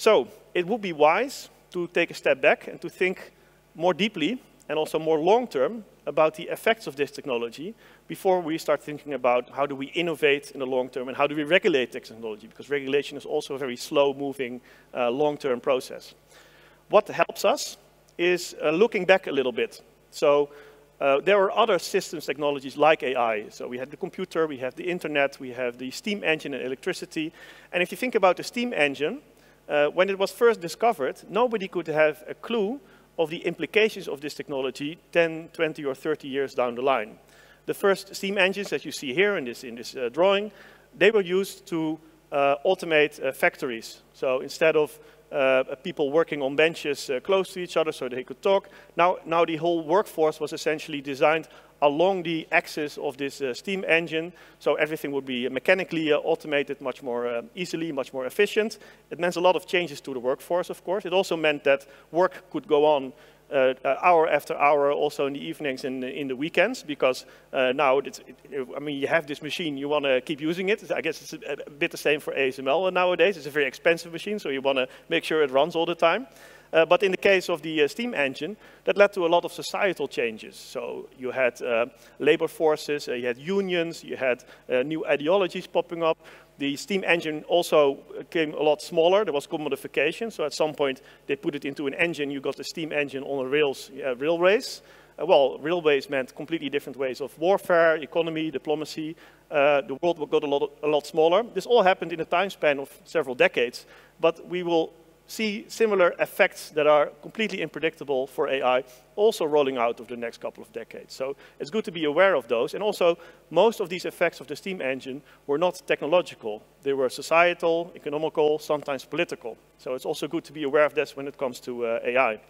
So it would be wise to take a step back and to think more deeply and also more long-term about the effects of this technology before we start thinking about how do we innovate in the long term and how do we regulate technology, because regulation is also a very slow-moving, uh, long-term process. What helps us is uh, looking back a little bit. So uh, there are other systems technologies like AI. So we have the computer, we have the internet, we have the steam engine and electricity. And if you think about the steam engine, uh, when it was first discovered, nobody could have a clue of the implications of this technology 10, 20, or 30 years down the line. The first steam engines that you see here in this, in this uh, drawing, they were used to uh, automate uh, factories. So instead of people working on benches uh, close to each other so they could talk, now, now the whole workforce was essentially designed along the axis of this uh, steam engine. So everything would be mechanically uh, automated much more uh, easily, much more efficient. It meant a lot of changes to the workforce, of course. It also meant that work could go on uh, uh, hour after hour, also in the evenings and in the weekends, because uh, now, it, I mean, you have this machine, you want to keep using it. I guess it's a, a, bit the same for ASML nowadays. It's a very expensive machine, so you want to make sure it runs all the time. Uh, but in the case of the uh, steam engine, that led to a lot of societal changes. So you had uh, labor forces, you had unions, you had new ideologies popping up. The steam engine also came a lot smaller. There was commodification. So at some point, they put it into an engine. You got a steam engine on a rails, uh, railways. Uh, well, railways meant completely different ways of warfare, economy, diplomacy. Uh, the world got a lot, a lot smaller. This all happened in a time span of several decades. But we will see similar effects that are completely unpredictable for AI also rolling out over the next couple of decades. So it's good to be aware of those. And also, most of these effects of the steam engine were not technological. They were societal, economical, sometimes political. So it's also good to be aware of this when it comes to uh, AI.